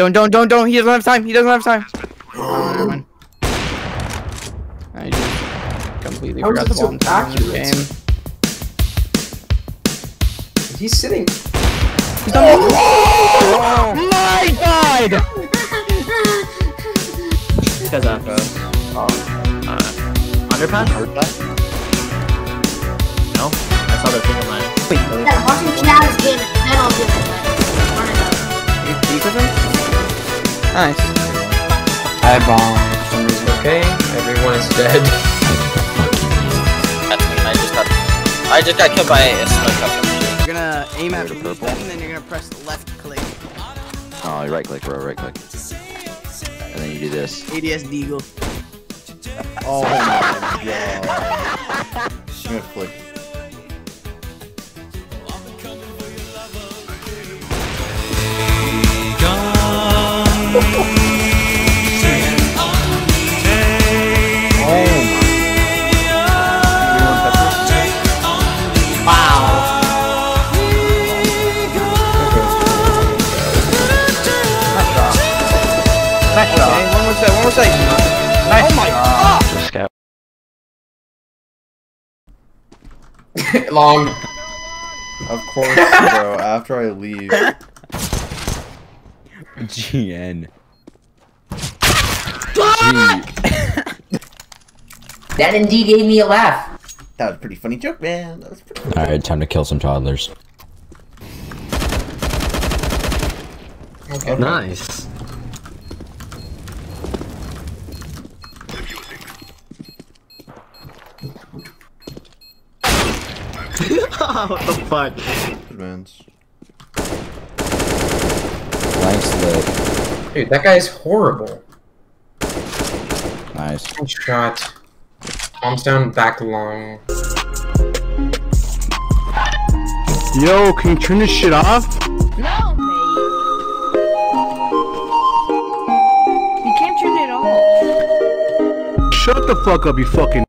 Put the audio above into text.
Don't, don't, don't, don't. He doesn't have time. He doesn't have time. Oh. I just completely How is forgot it the so bomb time in this game. He's sitting. He's done oh, my god! Because of uh, underpass? No, I saw the thing on my. Yeah, watching Chad's game and then I'll do it. Run it up. Nice. I bombed for some reason. Okay, everyone is dead. That's me. I just got. I just got killed by a smoke up. You're gonna aim at the purple, button, and then you're gonna press left click. Oh, you right click, bro, right click. And then you do this. ADS Deagle. Oh my god. I'm gonna flick. Nice shot. Okay, one more set, one more set. Nice. Oh my god! Scout. Long. Of course, bro. After I leave. GN. That indeed gave me a laugh. That was a pretty funny joke, man. That was pretty. Alright, time to kill some toddlers. Okay. Nice. what the fuck? Good man's. Nice lit. Dude, that guy's horrible. Nice. Good shot. Palms down, back long. Yo, can you turn this shit off? No, mate. You can't turn it off. Shut the fuck up, you fucking